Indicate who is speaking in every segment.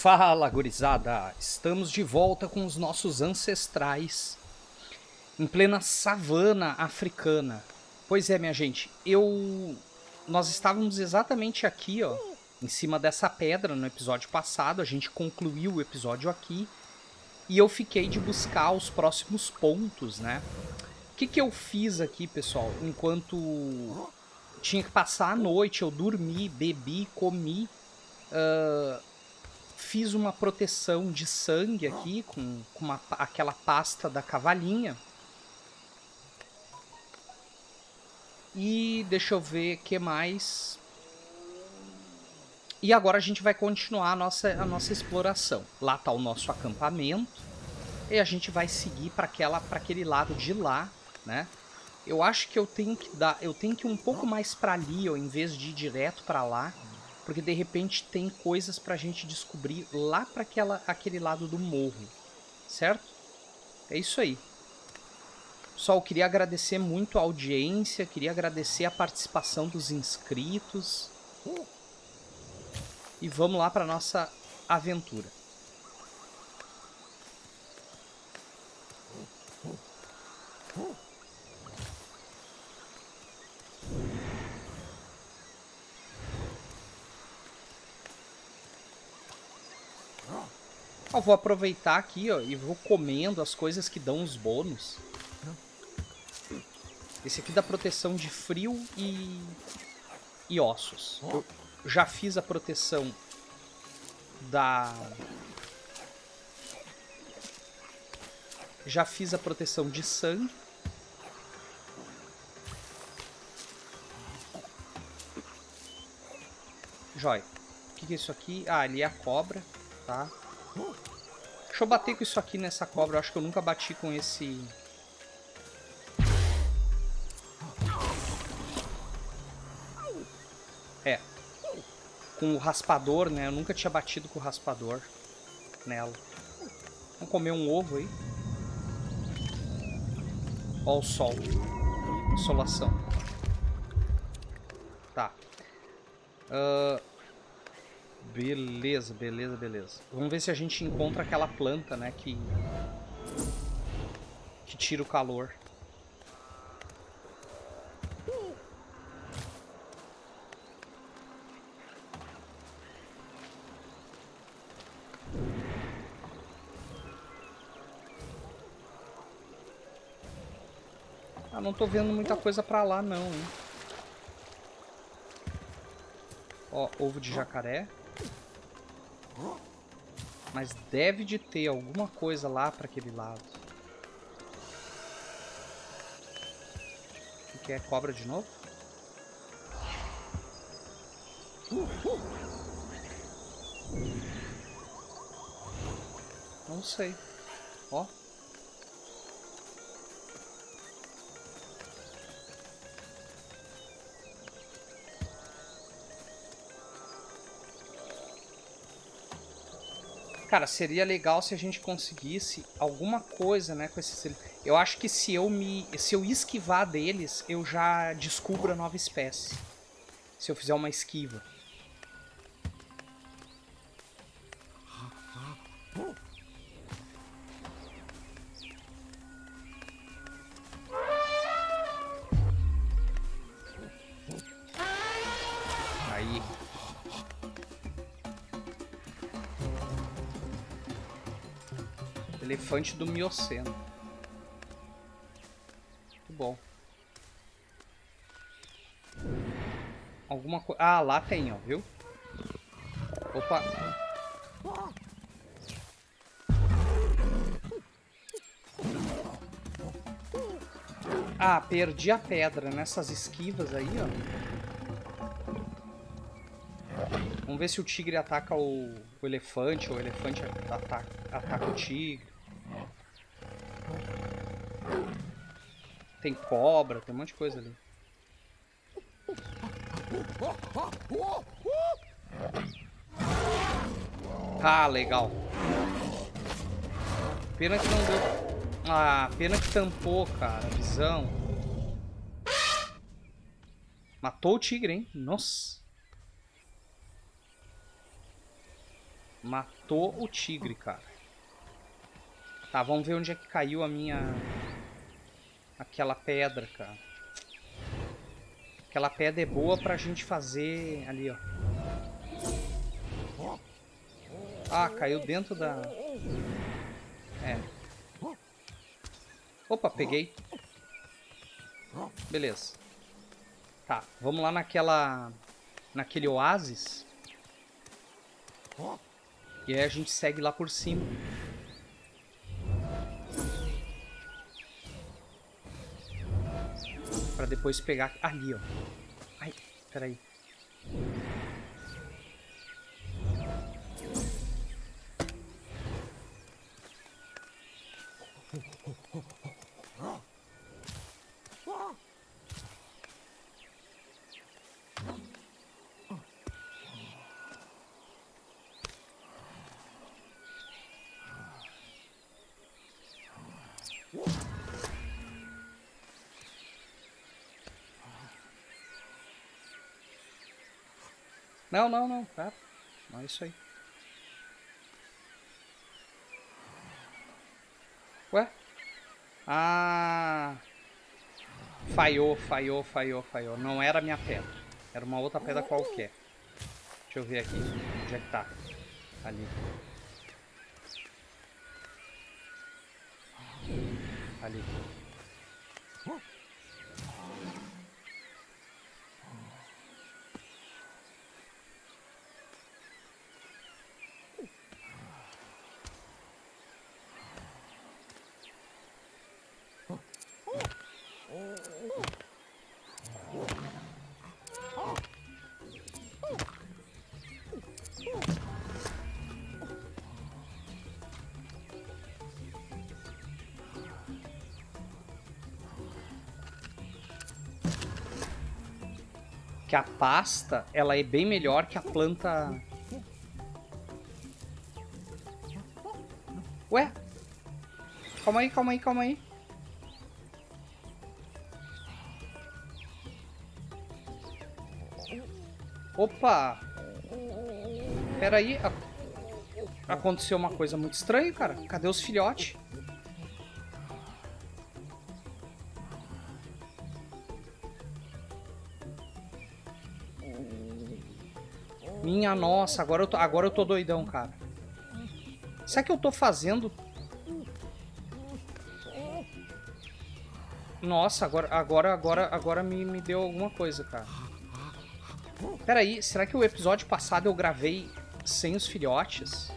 Speaker 1: Fala, gurizada! Estamos de volta com os nossos ancestrais em plena savana africana. Pois é, minha gente, eu nós estávamos exatamente aqui, ó, em cima dessa pedra no episódio passado, a gente concluiu o episódio aqui e eu fiquei de buscar os próximos pontos, né? O que que eu fiz aqui, pessoal? Enquanto tinha que passar a noite, eu dormi, bebi, comi, uh, fiz uma proteção de sangue aqui com, com uma, aquela pasta da cavalinha. E deixa eu ver o que mais. E agora a gente vai continuar a nossa, a nossa exploração. Lá está o nosso acampamento. E a gente vai seguir para aquele lado de lá, né? Eu acho que eu tenho que dar, eu tenho que ir um pouco mais para ali, ao invés de ir direto para lá, porque de repente tem coisas pra gente descobrir lá para aquela aquele lado do morro, certo? É isso aí. Pessoal, queria agradecer muito a audiência, queria agradecer a participação dos inscritos. E vamos lá para nossa aventura. Vou aproveitar aqui ó, e vou comendo as coisas que dão os bônus. Esse aqui dá proteção de frio e, e ossos. Eu já fiz a proteção da... Já fiz a proteção de sangue. Jóia. O que é isso aqui? Ah, ali é a cobra, tá? Deixa eu bater com isso aqui nessa cobra. Eu acho que eu nunca bati com esse... É. Com o raspador, né? Eu nunca tinha batido com o raspador nela. Vamos comer um ovo aí. Ó o sol. Insolação. Tá. Uh, beleza, beleza, beleza. Vamos ver se a gente encontra aquela planta, né? Que, que tira o calor. Ah, não tô vendo muita coisa pra lá não, hein? Ó, ovo de jacaré. Mas deve de ter alguma coisa lá pra aquele lado. O que é? Cobra de novo? Não sei. Ó. Cara, seria legal se a gente conseguisse alguma coisa, né, com esses... Eu acho que se eu me... Se eu esquivar deles, eu já descubro a nova espécie. Se eu fizer uma esquiva. Elefante do Mioceno. Muito bom. Alguma coisa... Ah, lá tem, ó, viu? Opa. Ah, perdi a pedra nessas esquivas aí, ó. Vamos ver se o tigre ataca o, o elefante ou o elefante ataca, ataca o tigre. Tem cobra, tem um monte de coisa ali. Ah, legal. Pena que não deu... Ah, pena que tampou, cara, visão. Matou o tigre, hein? Nossa. Matou o tigre, cara. Tá, vamos ver onde é que caiu a minha... Aquela pedra, cara. Aquela pedra é boa pra gente fazer... Ali, ó. Ah, caiu dentro da... É. Opa, peguei. Beleza. Tá, vamos lá naquela... Naquele oásis. E aí a gente segue lá por cima. Pra depois pegar ali, ó. Ai, peraí. Não, não, não, tá. Não é isso aí. Ué? Ah. Falhou, falhou, falhou, falhou. Não era minha pedra. Era uma outra pedra qualquer. Deixa eu ver aqui. Onde é que tá? Ali. Ali. Que a pasta ela é bem melhor que a planta. Ué? Calma aí, calma aí, calma aí. Opa! Pera aí. Aconteceu uma coisa muito estranha, cara. Cadê os filhotes? Minha nossa, agora eu tô, agora eu tô doidão, cara. Será que eu tô fazendo... Nossa, agora, agora, agora, agora me, me deu alguma coisa, cara. Pera aí, será que o episódio passado eu gravei sem os filhotes?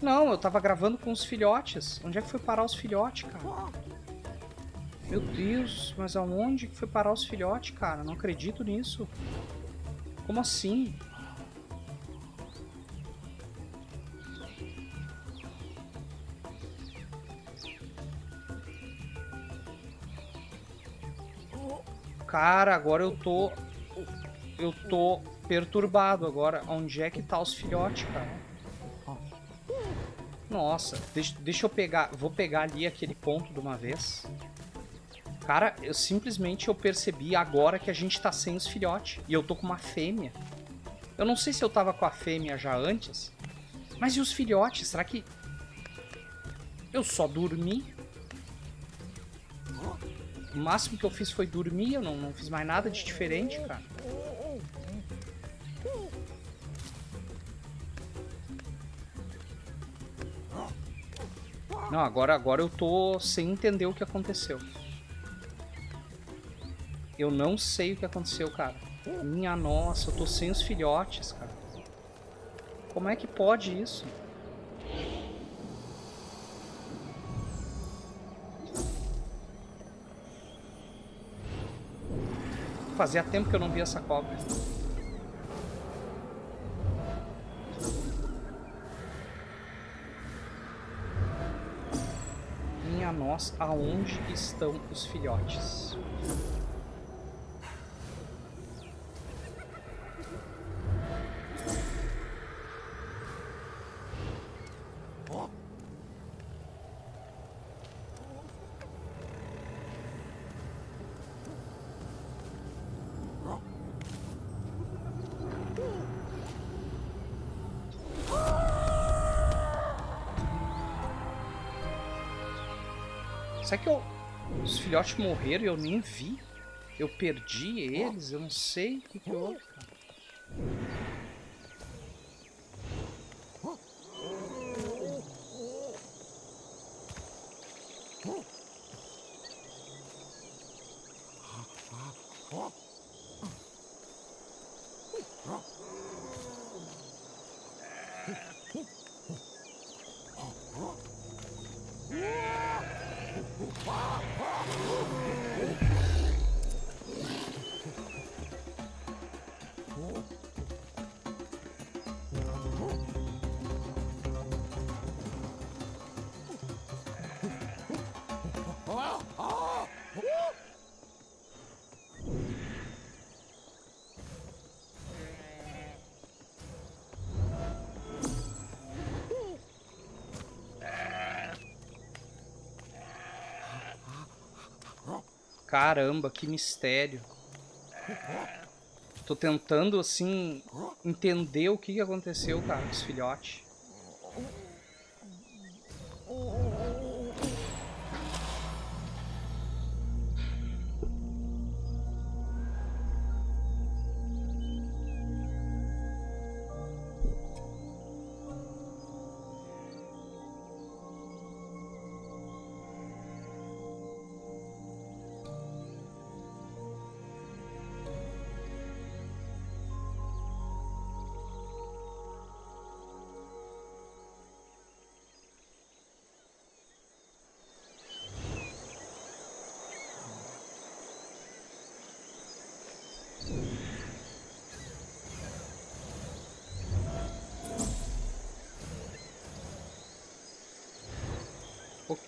Speaker 1: Não, eu tava gravando com os filhotes. Onde é que foi parar os filhotes, cara? Meu Deus, mas aonde que foi parar os filhotes, cara? Não acredito nisso. Como assim? Cara, agora eu tô... Eu tô perturbado agora. Onde é que tá os filhotes, cara? Nossa, deixa, deixa eu pegar... Vou pegar ali aquele ponto de uma vez. Cara, eu simplesmente eu percebi agora que a gente tá sem os filhotes. E eu tô com uma fêmea. Eu não sei se eu tava com a fêmea já antes. Mas e os filhotes? Será que... Eu só dormi? O máximo que eu fiz foi dormir. Eu não, não fiz mais nada de diferente, cara. Não, agora, agora eu tô sem entender o que aconteceu. Eu não sei o que aconteceu, cara. Minha nossa, eu tô sem os filhotes, cara. Como é que pode isso? Fazia tempo que eu não via essa cobra. Minha nossa, aonde estão os filhotes? Será que eu... os filhotes morreram e eu nem vi? Eu perdi eles? Eu não sei o que, que houve, cara. Caramba, que mistério. Tô tentando, assim, entender o que, aconteceu, cara, com.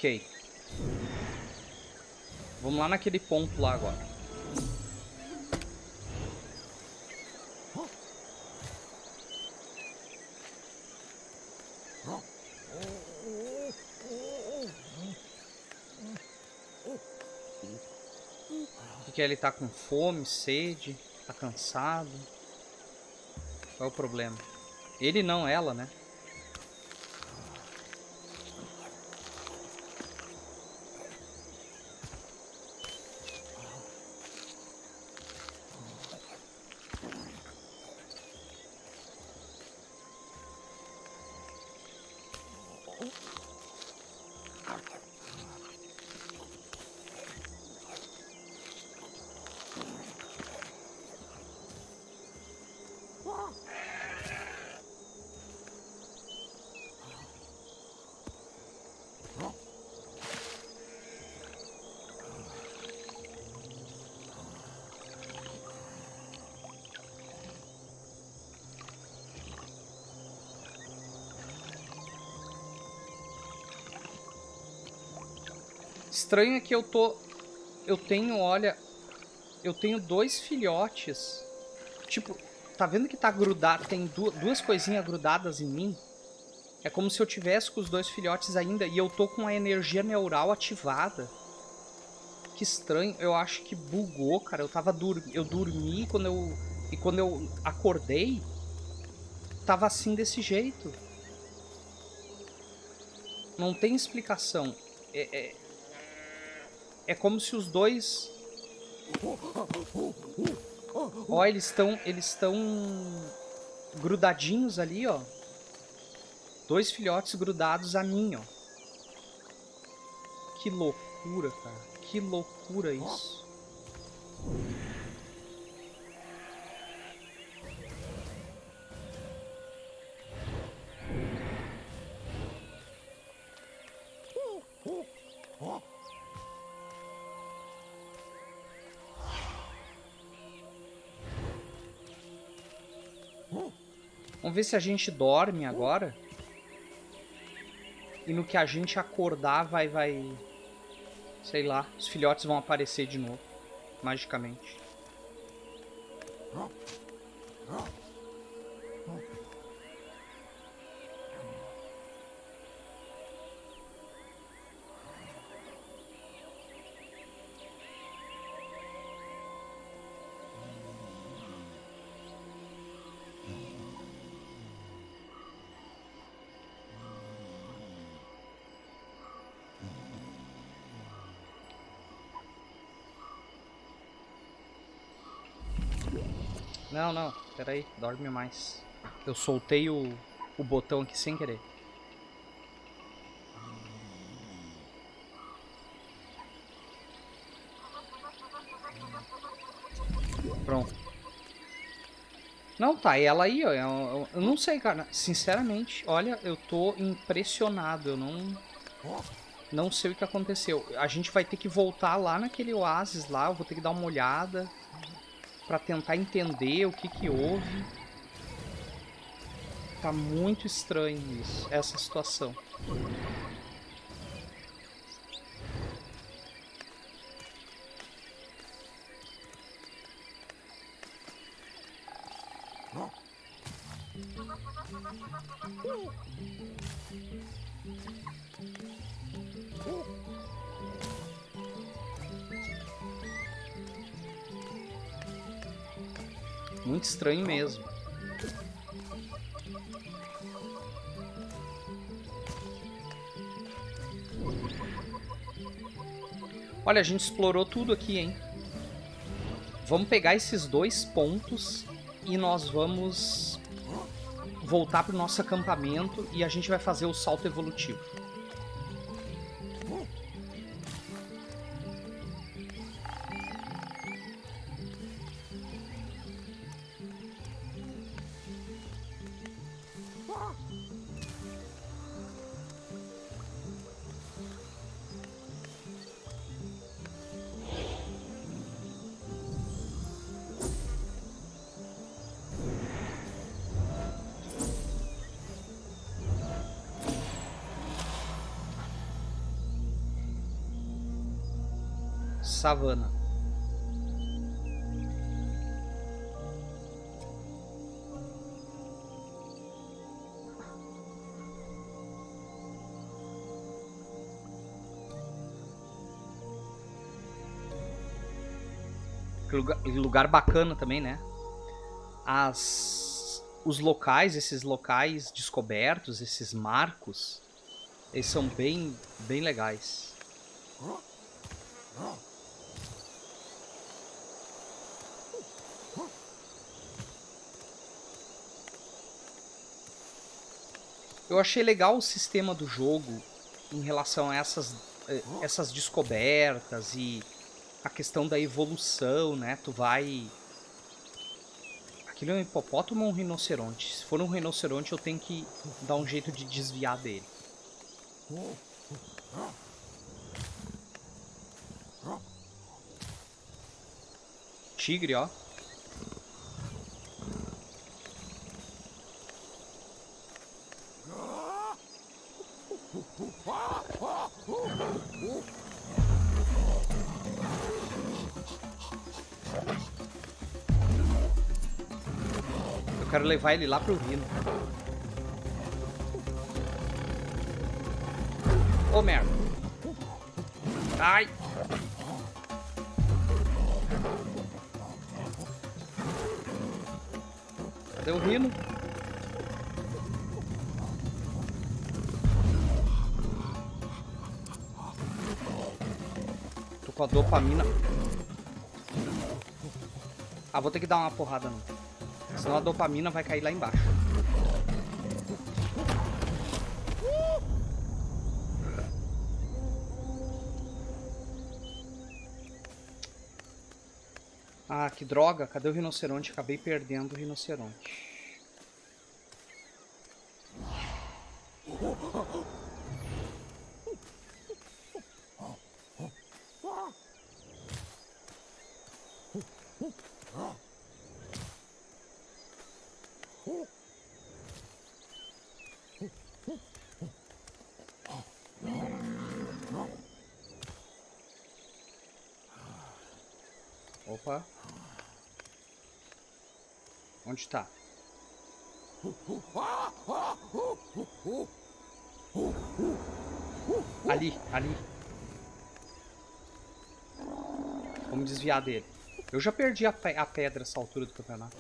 Speaker 1: Ok. Vamos lá naquele ponto lá agora. Que é? Ele tá com fome, sede, tá cansado. Qual é o problema? Ele não, ela, né? Estranho é que eu tô... Eu tenho, olha... Eu tenho dois filhotes. Tipo, tá vendo que tá grudado? Tem duas coisinhas grudadas em mim? É como se eu tivesse com os dois filhotes ainda e eu tô com a energia neural ativada. Que estranho. Eu acho que bugou, cara. Eu tava dur... Eu dormi quando eu... E quando eu acordei, tava assim desse jeito. Não tem explicação. É, é, é como se os dois... Ó, eles estão eles estão grudadinhos ali, ó. Dois filhotes grudados a mim, ó. Que loucura, cara. Que loucura isso. Vamos ver se a gente dorme agora. E no que a gente acordar vai, vai... Sei lá, os filhotes vão aparecer de novo. Magicamente. Não, não, peraí, dorme mais. Eu soltei o, o botão aqui sem querer. Pronto. Não, tá ela aí, ó. Eu, eu, não sei, cara. Sinceramente, olha, eu tô impressionado. Eu não. Não sei o que aconteceu. A gente vai ter que voltar lá naquele oásis lá. Eu vou ter que dar uma olhada. Pra tentar entender o que que houve. Tá muito estranho isso, essa situação. Olha, a gente explorou tudo aqui, hein? Vamos pegar esses dois pontos e nós vamos voltar para o nosso acampamento e a gente vai fazer o salto evolutivo. Savana. Lugar, lugar bacana também, né? As, os locais, esses locais descobertos, esses marcos, eles são bem, bem legais. Eu achei legal o sistema do jogo em relação a essas, eh, essas descobertas e a questão da evolução, né? Tu vai... Aquilo é um hipopótamo ou um rinoceronte? Se for um rinoceronte, eu tenho que dar um jeito de desviar dele. Tigre, ó. Quero levar ele lá pro Rino. Ô, oh, merda. Ai. Cadê o Rino? com a dopamina. Ah, vou ter que dar uma porrada não. Senão a dopamina vai cair lá embaixo. Ah, que droga. Cadê o rinoceronte? Acabei perdendo o rinoceronte. Opa. Onde está? Ali, ali. Vamos desviar dele. Eu já perdi a, pe a pedra essa altura do campeonato.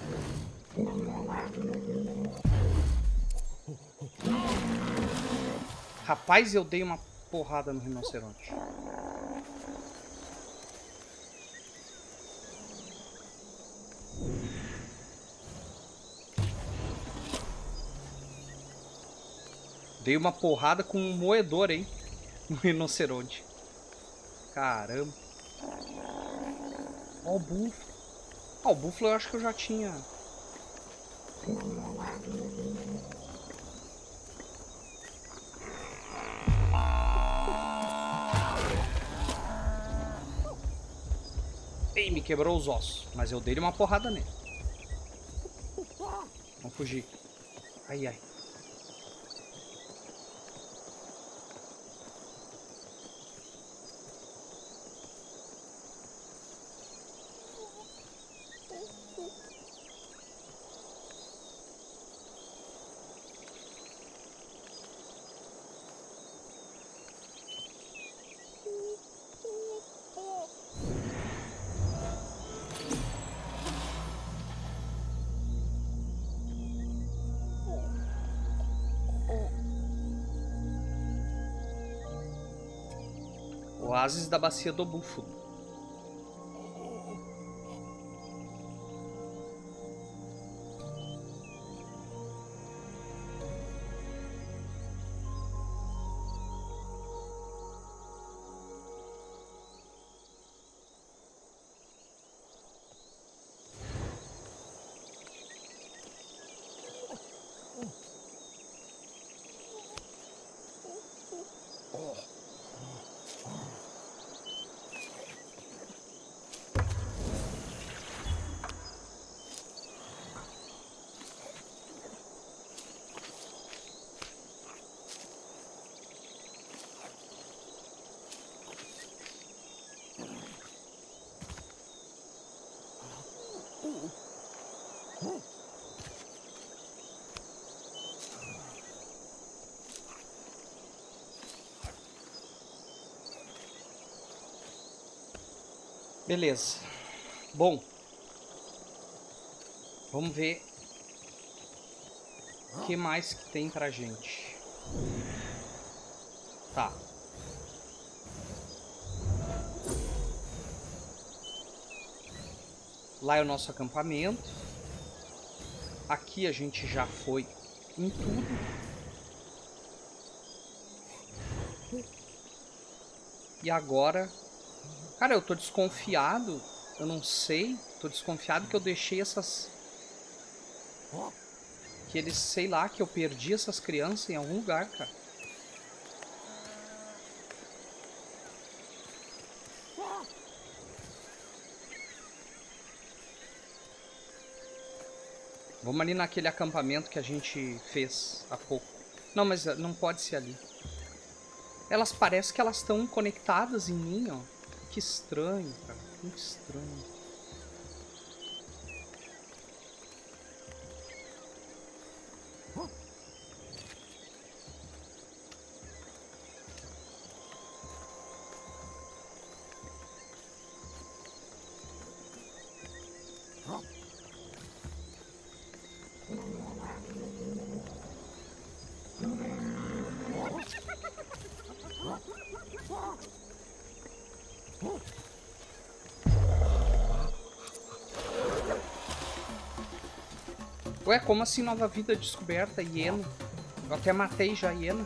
Speaker 1: Rapaz, eu dei uma porrada no rinoceronte. Dei uma porrada com um moedor, hein? Um rinoceronte. Caramba. Ó o búfalo. Ó, o búfalo eu acho que eu já tinha... Ei, me quebrou os ossos. Mas eu dei uma porrada nele. Vamos fugir. Ai, ai. Oásis da Bacia do Búfalo. Beleza. Bom. Vamos ver o que mais que tem pra gente. Tá. Lá é o nosso acampamento. Aqui a gente já foi em tudo. E agora Cara, eu tô desconfiado. Eu não sei. Tô desconfiado que eu deixei essas. Que eles, sei lá, que eu perdi essas crianças em algum lugar, cara. Vamos ali naquele acampamento que a gente fez há pouco. Não, mas não pode ser ali. Elas parecem que elas estão conectadas em mim, ó. Que estranho, cara. Muito estranho. Ué, como assim nova vida descoberta? Hiena. Eu até matei já a hiena.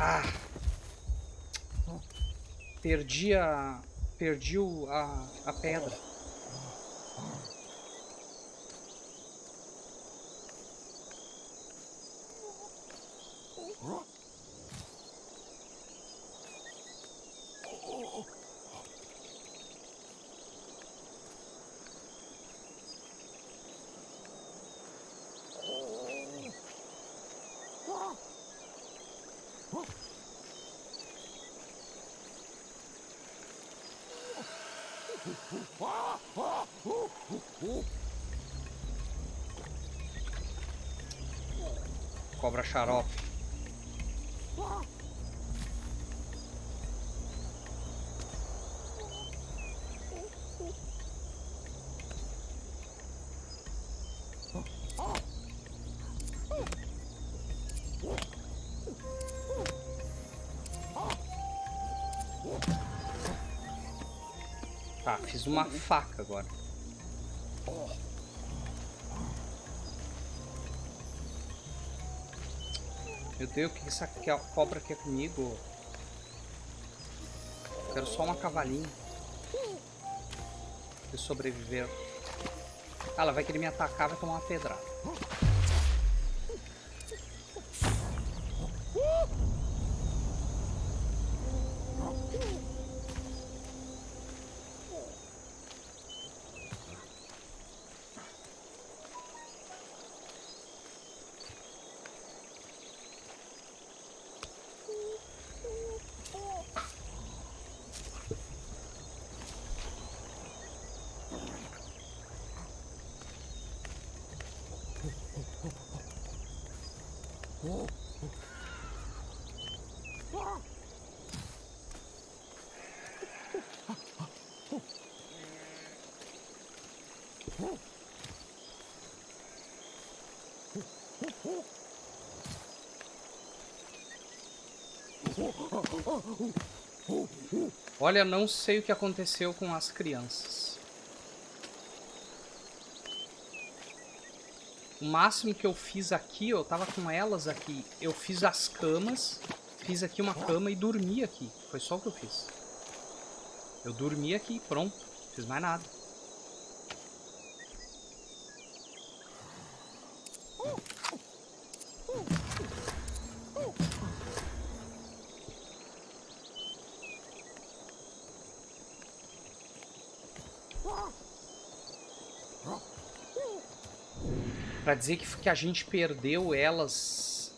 Speaker 1: Ah. Perdi a... Perdi a, a pedra. Cobra xarope. Tá, fiz uma faca agora. Meu Deus, o que essa cobra quer comigo? Quero só uma cavalinha. Se sobreviver. Ah, ela vai querer me atacar, vai tomar uma pedrada. Olha, não sei o que aconteceu com as crianças. O máximo que eu fiz aqui, eu tava com elas aqui, eu fiz as camas, fiz aqui uma cama e dormi aqui. Foi só o que eu fiz. Eu dormi aqui, pronto. Não fiz mais nada. Pra dizer que, que a gente perdeu elas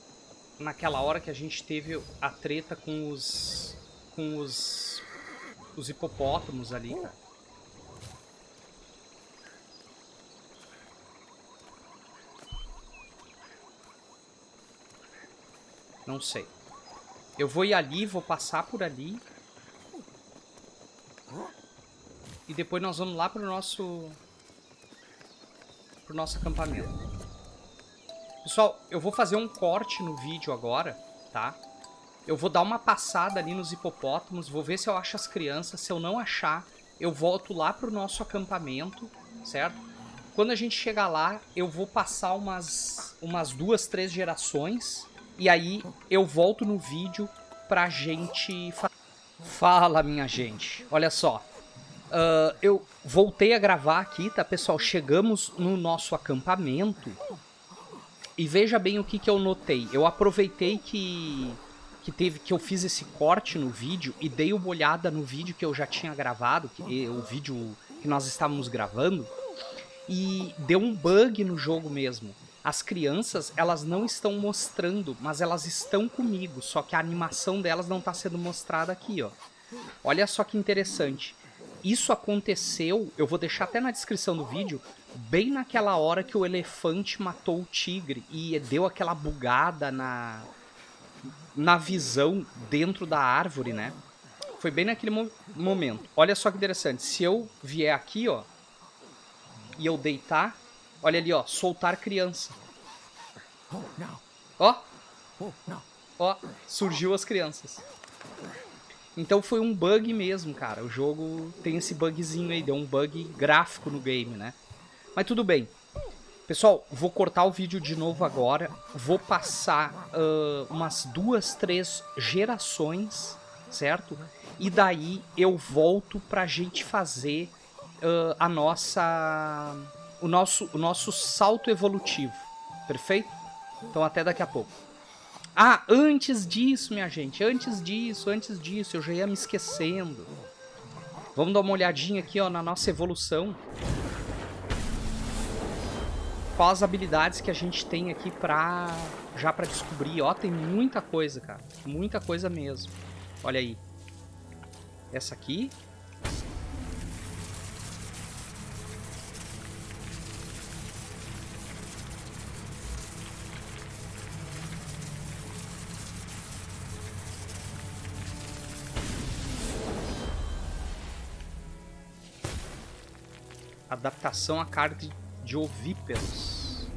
Speaker 1: naquela hora que a gente teve a treta com os. com os. os hipopótamos ali, cara. Não sei. Eu vou ir ali, vou passar por ali. E depois nós vamos lá pro nosso... Pro nosso acampamento. Pessoal, eu vou fazer um corte no vídeo agora, tá? Eu vou dar uma passada ali nos hipopótamos, vou ver se eu acho as crianças. Se eu não achar, eu volto lá pro nosso acampamento, certo? Quando a gente chegar lá, eu vou passar umas, umas duas, três gerações. E aí eu volto no vídeo pra gente... Fala, minha gente. Olha só. Uh, eu voltei a gravar aqui, tá, pessoal? Chegamos no nosso acampamento. E veja bem o que, que eu notei. Eu aproveitei que que teve que eu fiz esse corte no vídeo e dei uma olhada no vídeo que eu já tinha gravado, que, o vídeo que nós estávamos gravando, e deu um bug no jogo mesmo. As crianças, elas não estão mostrando, mas elas estão comigo, só que a animação delas não está sendo mostrada aqui, ó. Olha só que interessante. Isso aconteceu, eu vou deixar até na descrição do vídeo, bem naquela hora que o elefante matou o tigre e deu aquela bugada na, na visão dentro da árvore, né? Foi bem naquele mo momento. Olha só que interessante. Se eu vier aqui, ó, e eu deitar, olha ali, ó, soltar criança. Ó. Ó, surgiu as crianças. Então foi um bug mesmo, cara. O jogo tem esse bugzinho aí, deu um bug gráfico no game, né? Mas tudo bem. Pessoal, vou cortar o vídeo de novo agora. Vou passar uh, umas duas, três gerações, certo? E daí eu volto pra gente fazer uh, a nossa... O nosso, o nosso salto evolutivo. Perfeito? Então até daqui a pouco. Ah, antes disso, minha gente, antes disso, antes disso, eu já ia me esquecendo. Vamos dar uma olhadinha aqui, ó, na nossa evolução. Quais as habilidades que a gente tem aqui pra... Já pra descobrir, ó, tem muita coisa, cara. Muita coisa mesmo. Olha aí. Essa aqui, Adaptação à carne de ovíperos.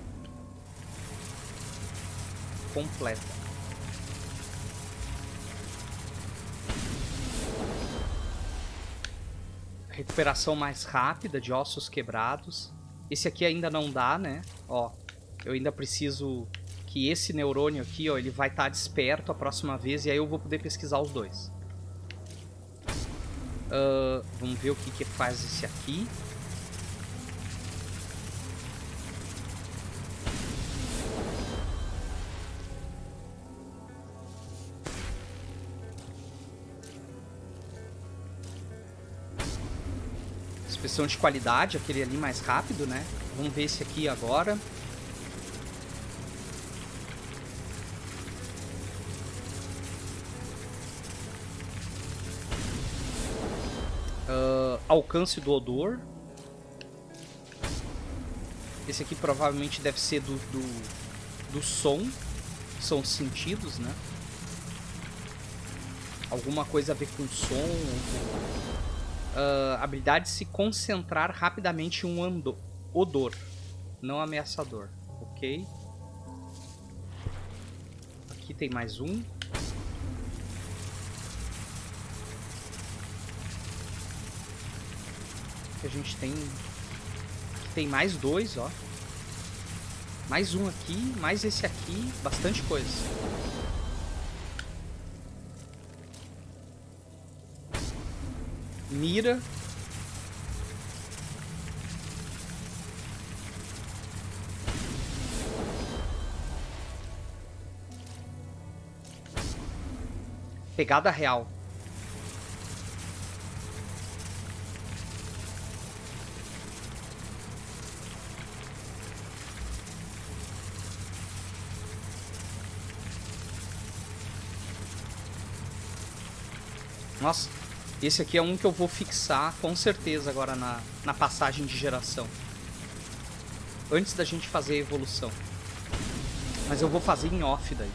Speaker 1: Completa. Recuperação mais rápida de ossos quebrados. Esse aqui ainda não dá, né? Ó, eu ainda preciso que esse neurônio aqui, ó, ele vai estar tá desperto a próxima vez e aí eu vou poder pesquisar os dois. Uh, vamos ver o que, que faz esse aqui. Inspeção de qualidade, aquele ali mais rápido, né? Vamos ver esse aqui agora. Uh, alcance do odor. Esse aqui provavelmente deve ser do, do, do som. São sentidos, né? Alguma coisa a ver com som. Uh, habilidade de se concentrar rapidamente em um odor. Não ameaçador. Ok. Aqui tem mais um. que a gente tem... Aqui tem mais dois, ó. Mais um aqui, mais esse aqui, bastante coisa. Mira. Pegada real. Nossa, esse aqui é um que eu vou fixar com certeza agora na, na passagem de geração. Antes da gente fazer a evolução. Mas eu vou fazer em off daí.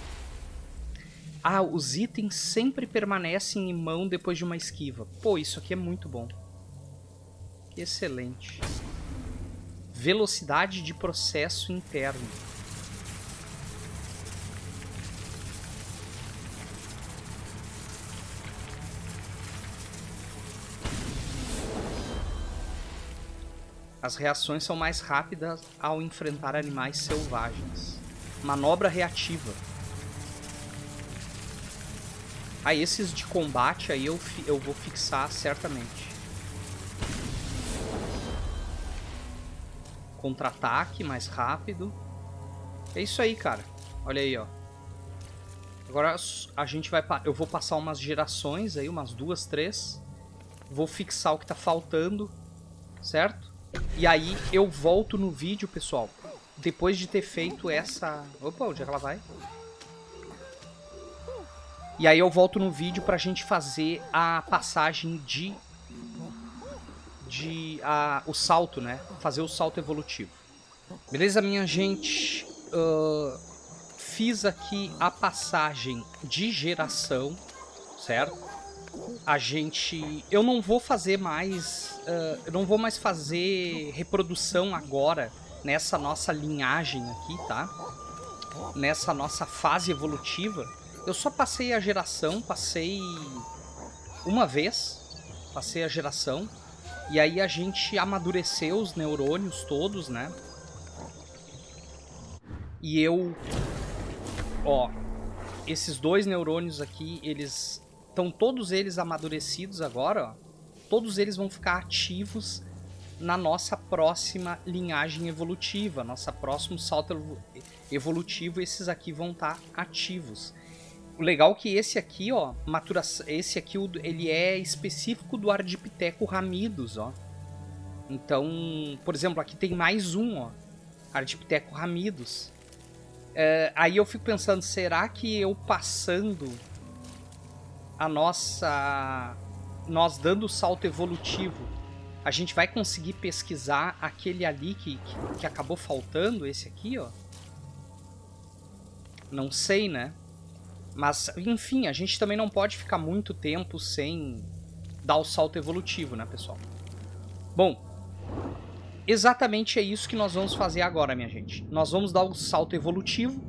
Speaker 1: Ah, os itens sempre permanecem em mão depois de uma esquiva. Pô, isso aqui é muito bom. Excelente. Velocidade de processo interno. As reações são mais rápidas ao enfrentar animais selvagens. Manobra reativa. Ah, esses de combate aí eu, eu vou fixar certamente. Contra-ataque mais rápido. É isso aí, cara. Olha aí, ó. Agora a gente vai... Eu vou passar umas gerações aí, umas duas, três. Vou fixar o que tá faltando, certo? E aí eu volto no vídeo, pessoal, depois de ter feito essa... Opa, onde é que ela vai? E aí eu volto no vídeo pra gente fazer a passagem de... De... A, o salto, né? Fazer o salto evolutivo. Beleza, minha gente? Uh, fiz aqui a passagem de geração, certo? A gente... Eu não vou fazer mais uh, eu não vou mais fazer reprodução agora nessa nossa linhagem aqui, tá? Nessa nossa fase evolutiva. Eu só passei a geração, passei uma vez, passei a geração, e aí a gente amadureceu os neurônios todos, né? E eu... Ó, esses dois neurônios aqui, eles... Estão todos eles amadurecidos agora, ó todos eles vão ficar ativos na nossa próxima linhagem evolutiva, nossa próximo salto evolutivo, esses aqui vão estar tá ativos. O legal é que esse aqui, ó, maturação, esse aqui ele é específico do Ardipiteco ramidos, ó. Então, por exemplo, aqui tem mais um, ó, Ardipiteco ramidos. É, aí eu fico pensando, será que eu passando a nossa nós dando o salto evolutivo, a gente vai conseguir pesquisar aquele ali que, que, que acabou faltando, esse aqui, ó? Não sei, né? Mas, enfim, a gente também não pode ficar muito tempo sem dar o salto evolutivo, né, pessoal? Bom, exatamente é isso que nós vamos fazer agora, minha gente. Nós vamos dar o salto evolutivo.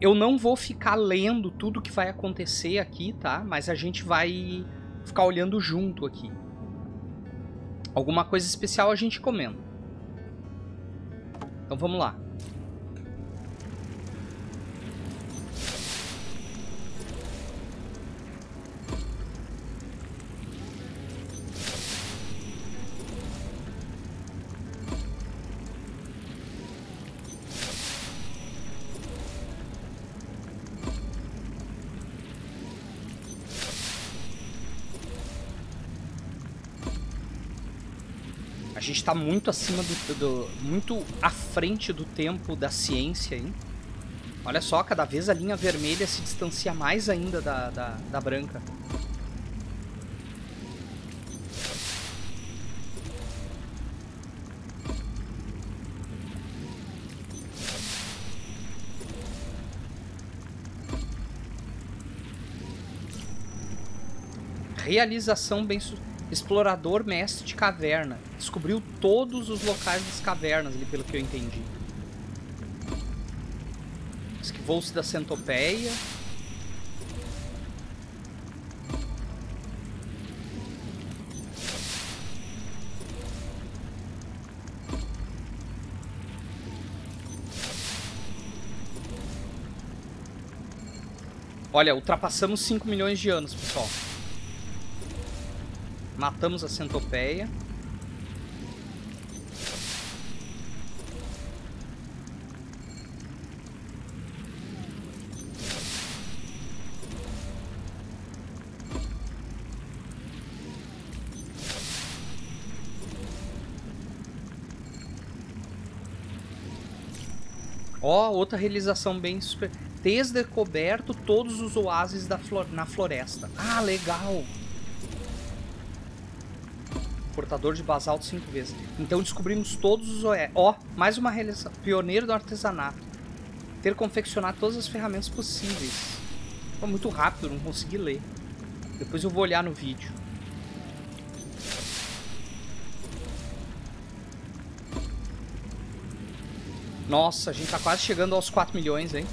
Speaker 1: Eu não vou ficar lendo tudo que vai acontecer aqui, tá? Mas a gente vai ficar olhando junto aqui. Alguma coisa especial a gente comendo Então vamos lá. Está muito acima do, do, muito à frente do tempo da ciência aí. Olha só, cada vez a linha vermelha se distancia mais ainda da, da, da branca. Realização bem sucedida explorador mestre de caverna. Descobriu todos os locais das cavernas ali, pelo que eu entendi. Esquivou-se da centopeia. Olha, ultrapassamos 5 milhões de anos, pessoal. Matamos a centopeia. Ó, oh, outra realização bem super. Descoberto todos os oásis da flor... na floresta. Ah, legal de basalto cinco vezes. Então descobrimos todos os OE. Ó, oh, mais uma realização. Pioneiro do artesanato. Ter confeccionado todas as ferramentas possíveis. Foi muito rápido, não consegui ler. Depois eu vou olhar no vídeo. Nossa, a gente tá quase chegando aos 4 milhões, hein?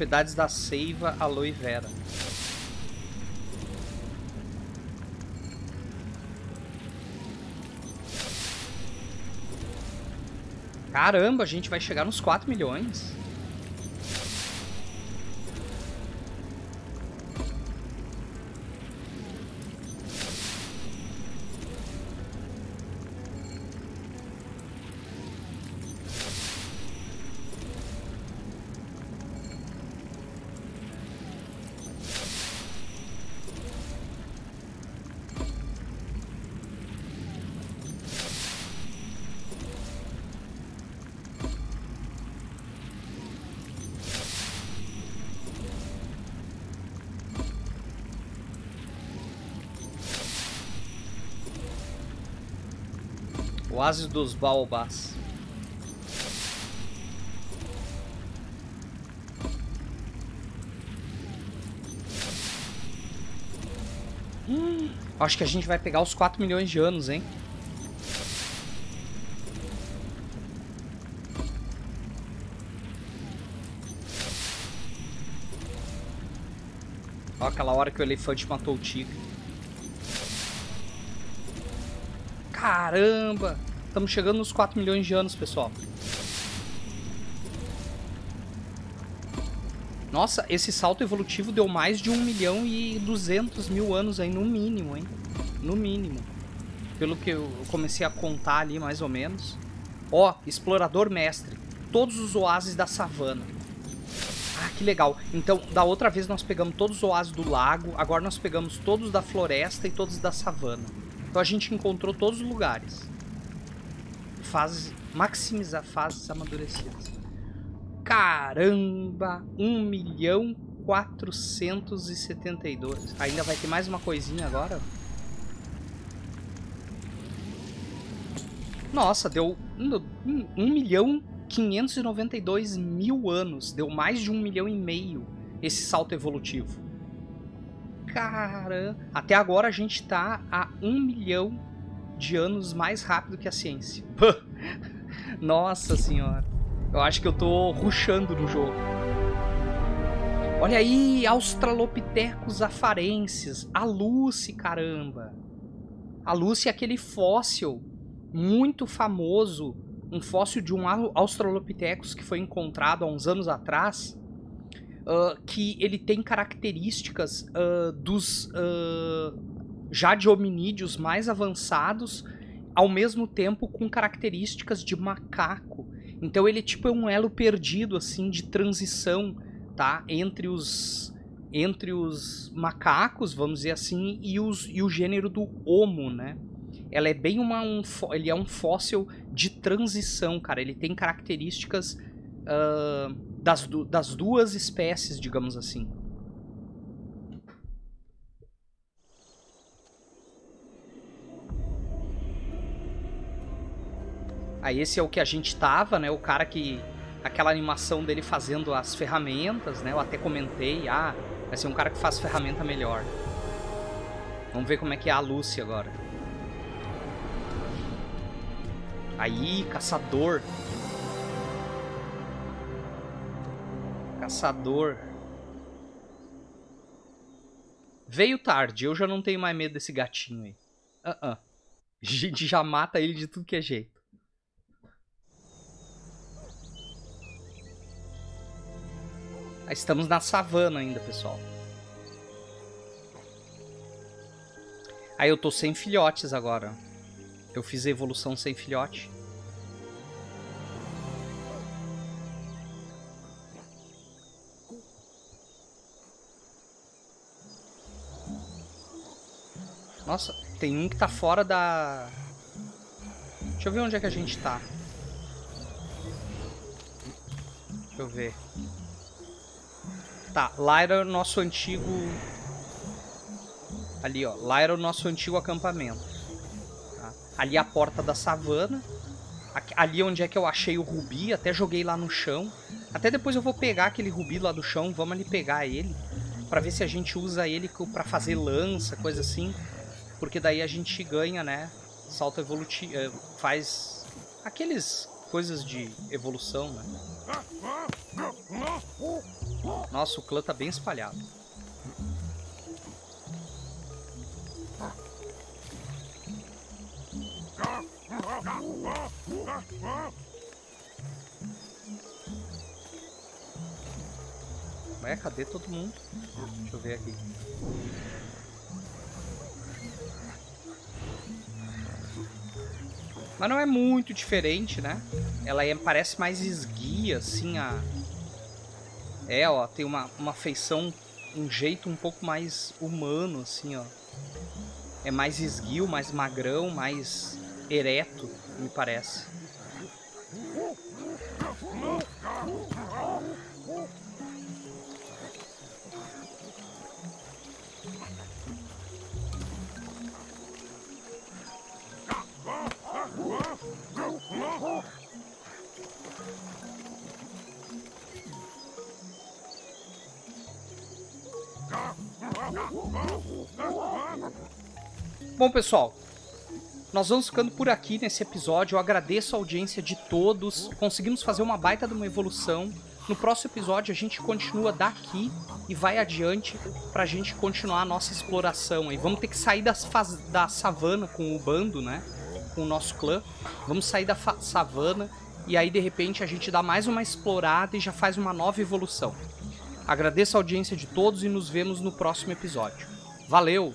Speaker 1: Propriedades da seiva aloe vera. Caramba, a gente vai chegar nos 4 milhões. Oásis dos Baobás. Hum, acho que a gente vai pegar os 4 milhões de anos, hein? Ó, aquela hora que o elefante matou o tigre. Caramba! Estamos chegando nos 4 milhões de anos, pessoal. Nossa, esse salto evolutivo deu mais de 1 milhão e 200 mil anos aí, no mínimo, hein? No mínimo. Pelo que eu comecei a contar ali, mais ou menos. Ó, explorador mestre. Todos os oásis da savana. Ah, que legal. Então, da outra vez nós pegamos todos os oásis do lago, agora nós pegamos todos da floresta e todos da savana. Então a gente encontrou todos os lugares fases, maximizar fases amadurecidas. Caramba! 1 milhão 472. Ainda vai ter mais uma coisinha agora? Nossa, deu 1, 1 milhão 592 mil anos. Deu mais de um milhão e meio esse salto evolutivo. Cara, até agora a gente tá a um milhão de anos mais rápido que a ciência. Nossa senhora. Eu acho que eu tô ruxando no jogo. Olha aí, Australopithecus afarensis. A Lucy, caramba. A Lucy é aquele fóssil muito famoso. Um fóssil de um Australopithecus que foi encontrado há uns anos atrás uh, que ele tem características uh, dos uh, já de hominídeos mais avançados, ao mesmo tempo com características de macaco. Então ele tipo é um elo perdido assim de transição, tá, entre os entre os macacos, vamos dizer assim, e, os, e o gênero do Homo, né? Ela é bem uma um, ele é um fóssil de transição, cara. Ele tem características uh, das, das duas espécies, digamos assim. Aí esse é o que a gente tava, né? O cara que. Aquela animação dele fazendo as ferramentas, né? Eu até comentei, ah, vai ser um cara que faz ferramenta melhor. Vamos ver como é que é a Lucy agora. Aí, caçador. Caçador. Veio tarde, eu já não tenho mais medo desse gatinho aí. Uh -uh. A gente já mata ele de tudo que é jeito. Estamos na savana ainda, pessoal. Aí eu tô sem filhotes agora. Eu fiz a evolução sem filhote. Nossa, tem um que tá fora da... Deixa eu ver onde é que a gente tá. Deixa eu ver. Tá, lá era o nosso antigo... Ali, ó. Lá era o nosso antigo acampamento. Tá? Ali é a porta da savana. Ali onde é que eu achei o rubi, até joguei lá no chão. Até depois eu vou pegar aquele rubi lá do chão, vamos ali pegar ele. Pra ver se a gente usa ele pra fazer lança, coisa assim. Porque daí a gente ganha, né? Salto evolutivo. Eh, faz aqueles coisas de evolução, né? Nossa, o clã tá bem espalhado. Ué, cadê todo mundo? Deixa eu ver aqui. Mas não é muito diferente, né? Ela é, parece mais esguia, assim, a... É, ó, tem uma, uma feição, um jeito um pouco mais humano, assim, ó. É mais esguio, mais magrão, mais ereto, me parece. Bom, pessoal, nós vamos ficando por aqui nesse episódio. Eu agradeço a audiência de todos. Conseguimos fazer uma baita de uma evolução. No próximo episódio a gente continua daqui e vai adiante pra gente continuar a nossa exploração aí. Vamos ter que sair das da savana com o bando, né? Com o nosso clã. Vamos sair da savana e aí de repente a gente dá mais uma explorada e já faz uma nova evolução. Agradeço a audiência de todos e nos vemos no próximo episódio. Valeu!